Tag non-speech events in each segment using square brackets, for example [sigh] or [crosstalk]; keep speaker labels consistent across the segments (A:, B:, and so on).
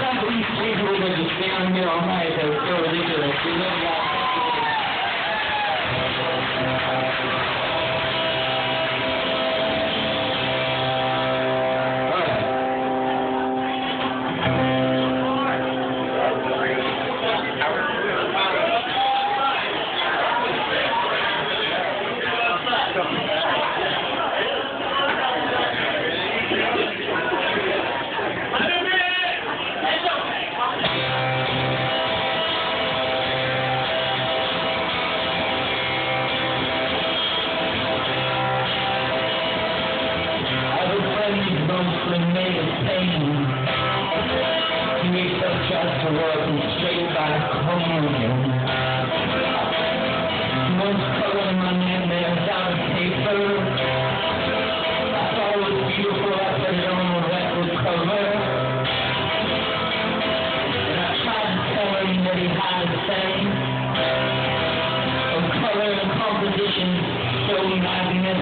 A: at least three people that just staring me all night. That was so ridiculous. You know,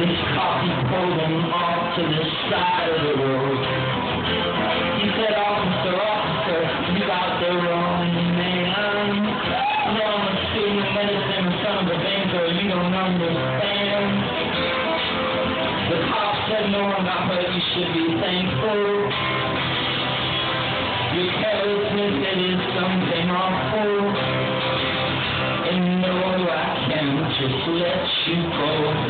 A: This pulled him off to the side of the road. He said, officer, officer, you got the wrong man. No, I'm a student of medicine, son of a banker, you don't understand. The cop said, no one got hurt, you should be thankful. Your carelessness, it is something awful. And no, I can't just let you go.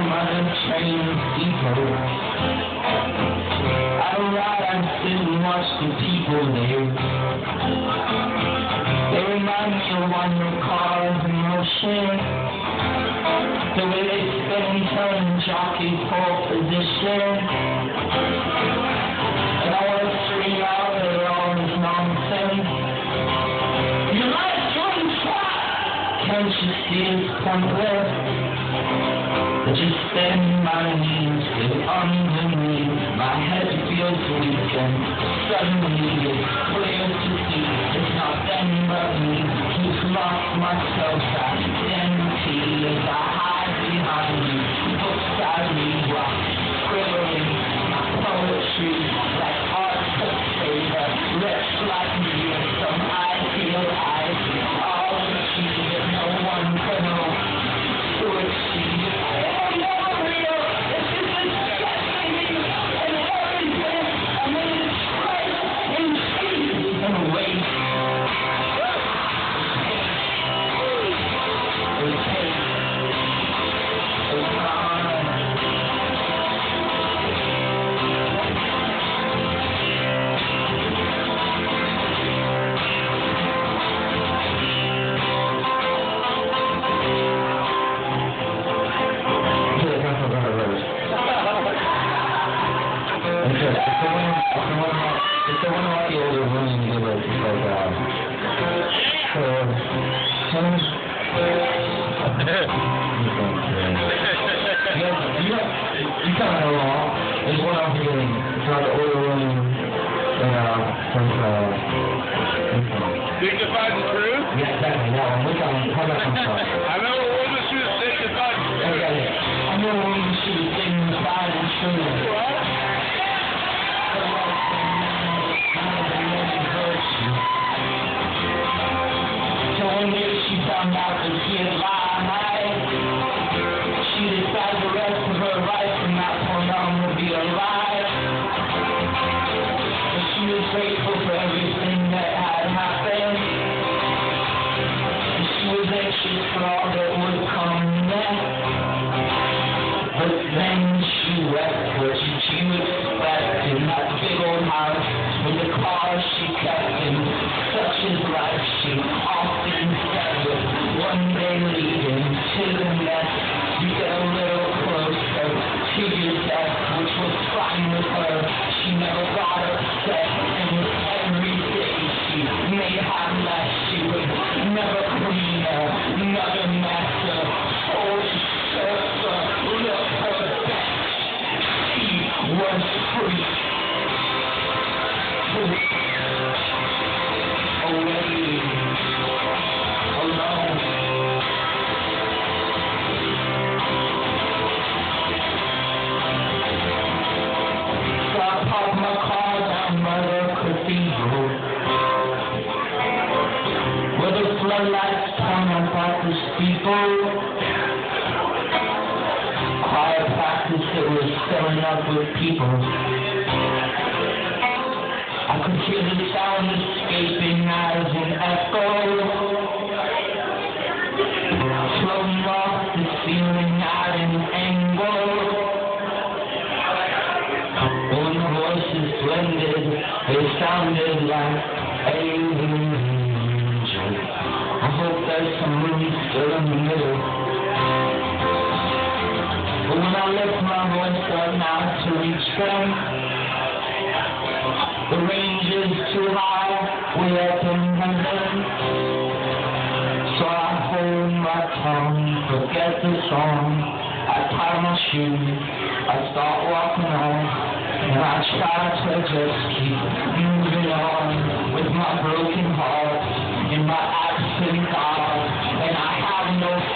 A: the train depot. Ride, I and watch the people there. They remind me of one of cars in motion. The way they spin and turn jockey for position. And I want to scream out at all this nonsense. Your life's one shot! Can't you see it's pointless? But just stand my knees still under me. My head feels weak and suddenly it's clear to see it's not them but me. Who's lost myself identity as I hide behind you. Son. [laughs] you, you, you kind of know There's one out here in trying to order one uh, from, uh,
B: Dignify the truth?
A: yeah, exactly, that one. Which one? How about some stuff?
B: I know
A: she wept what did you expect in that big old house with the cars she kept in such is life she often said with one day leading to the next you get a little closer to your death which was fine with her she never got upset and every day she may have less she would never on the. Choir practice that was filling up with people. I could hear the sound escaping as an in the middle. But when I lift my voice up now to reach them, the range is too high, we are in heaven. So I hold my tongue, forget the song. I tie my shoes, I start walking on, and I try to just keep moving on with my broken heart in my accent heart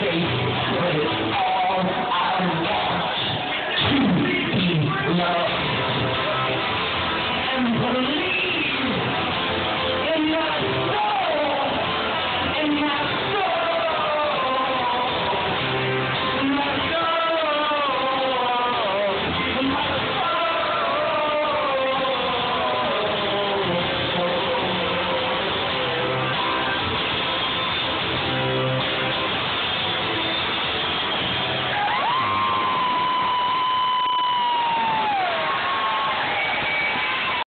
A: face.